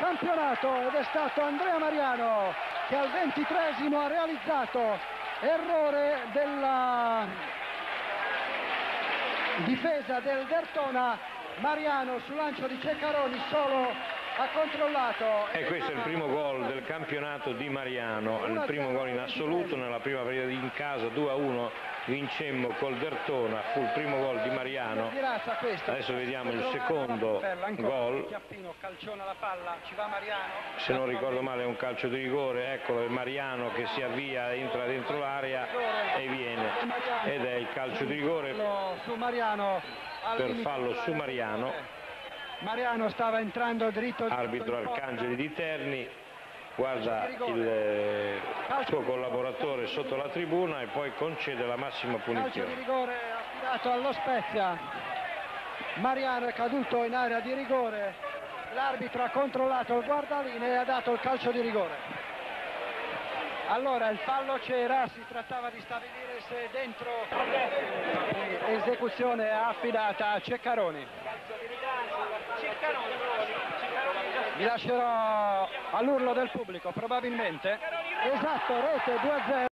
campionato ed è stato Andrea Mariano che al ventitresimo ha realizzato errore della difesa del Dertona. Mariano sul lancio di Ceccaroni solo ha controllato. E questo è il primo gol del campionato di Mariano il primo gol in assoluto nella prima partita in casa 2 a 1 vincemmo col Dertona fu il primo gol di Mariano. Adesso vediamo il secondo gol. se non ricordo male è un calcio di rigore eccolo è Mariano che si avvia entra dentro l'area e viene. Ed è il calcio di rigore per fallo su Mariano Mariano stava entrando dritto arbitro Arcangeli di Terni. Guarda il eh, suo collaboratore sotto la tribuna e poi concede la massima punizione. calcio di rigore affidato allo Spezia. Mariano è caduto in area di rigore. L'arbitro ha controllato il guardaline e ha dato il calcio di rigore. Allora il fallo c'era si trattava di stabilire se dentro esecuzione affidata a Ceccaroni mi lascerò all'urlo del pubblico, probabilmente. Esatto, rete 2-0.